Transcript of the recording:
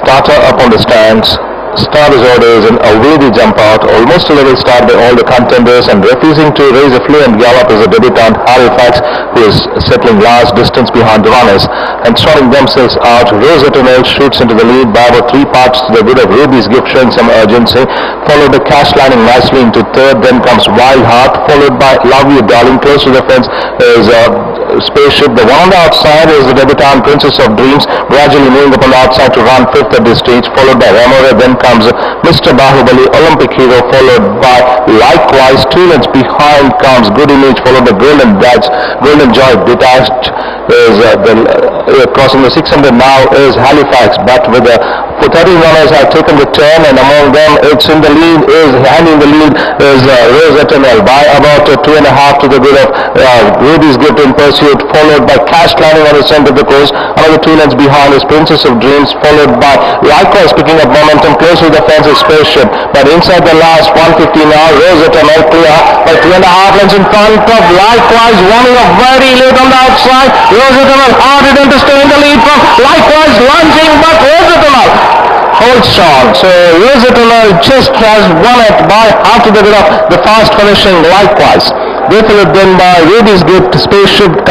Starter up on the stands. Star is orders and away they jump out. Almost a level start by all the contenders and refusing to raise a fluent gallop is a debutant Halifax who is settling large distance behind the runners and sorting themselves out. Rose Eternal shoots into the lead by about three parts to the good of Ruby's gift showing some urgency. Followed by Cash lining nicely into third. Then comes Wild Heart followed by Love You Darling. Close to the fence is uh, Spaceship. The one on the outside is the debutant Princess of Dreams gradually moving up on the outside to run fifth at this stage followed by Ramore. Then comes Mr. Bahubali, Olympic hero, followed by likewise two lengths behind comes Good Image, followed by Golden Badge, Golden Joy detached is uh, the, uh, crossing the 600 now is Halifax, but with the for 30 runners have taken the turn and among them it's in the lead is handing the lead is uh, Rose Eternal by about uh, two and a half to the good of uh, Ruby's Gift in pursuit followed by Cash Climbing on the center of the course. Another two lengths behind is Princess of Dreams followed by likewise picking up momentum close to the fence is Spaceship. But inside the last 150 now Rose Eternal clear by two and a half lengths in front of likewise warming up very late on the outside. Rose Eternal hard enough to stay in the lead from likewise lunging but Rose Eternal holds strong. So Rose Eternal just has won it by after the of the fast finishing likewise. Followed then by Ruby's Gift Spaceship